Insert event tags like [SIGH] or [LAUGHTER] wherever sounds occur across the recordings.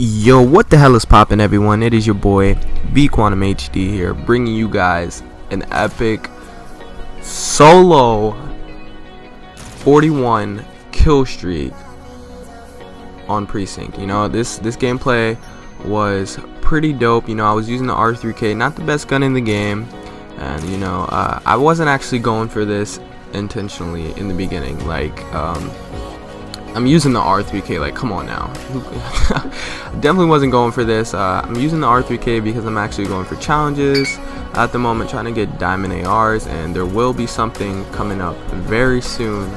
Yo, what the hell is poppin', everyone? It is your boy V Quantum HD here, bringing you guys an epic solo 41 kill streak on Precinct. You know, this this gameplay was pretty dope. You know, I was using the R3K, not the best gun in the game, and you know, uh, I wasn't actually going for this intentionally in the beginning. Like, um, I'm using the R3K, like, come on now. [LAUGHS] Definitely wasn't going for this. Uh, I'm using the R3K because I'm actually going for challenges at the moment, trying to get diamond ARs, and there will be something coming up very soon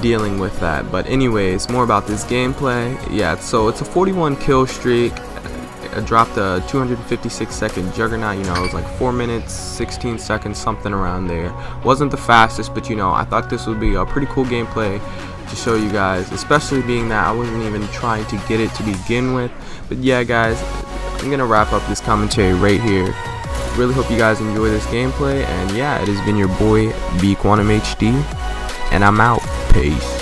dealing with that. But anyways, more about this gameplay. Yeah, so it's a 41 kill streak. I dropped a 256 second juggernaut you know it was like 4 minutes 16 seconds something around there wasn't the fastest but you know I thought this would be a pretty cool gameplay to show you guys especially being that I wasn't even trying to get it to begin with. But yeah guys I'm gonna wrap up this commentary right here. Really hope you guys enjoy this gameplay and yeah it has been your boy V Quantum HD and I'm out. Peace